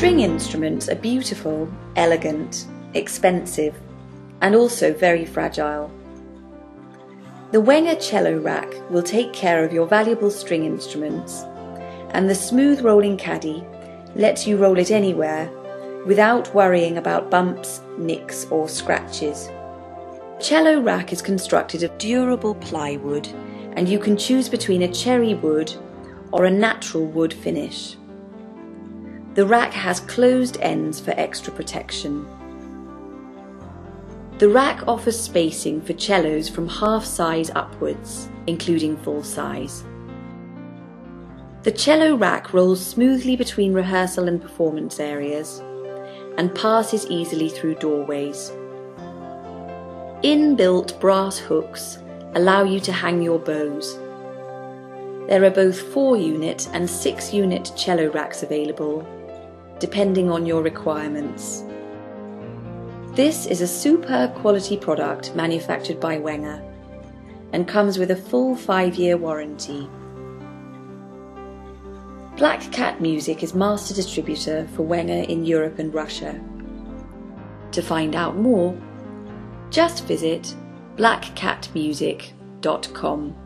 String instruments are beautiful, elegant, expensive, and also very fragile. The Wenger cello rack will take care of your valuable string instruments, and the smooth rolling caddy lets you roll it anywhere without worrying about bumps, nicks, or scratches. Cello rack is constructed of durable plywood, and you can choose between a cherry wood or a natural wood finish. The rack has closed ends for extra protection. The rack offers spacing for cellos from half size upwards, including full size. The cello rack rolls smoothly between rehearsal and performance areas and passes easily through doorways. Inbuilt brass hooks allow you to hang your bows. There are both 4 unit and 6 unit cello racks available, depending on your requirements. This is a superb quality product manufactured by Wenger and comes with a full 5 year warranty. Black Cat Music is master distributor for Wenger in Europe and Russia. To find out more, just visit blackcatmusic.com.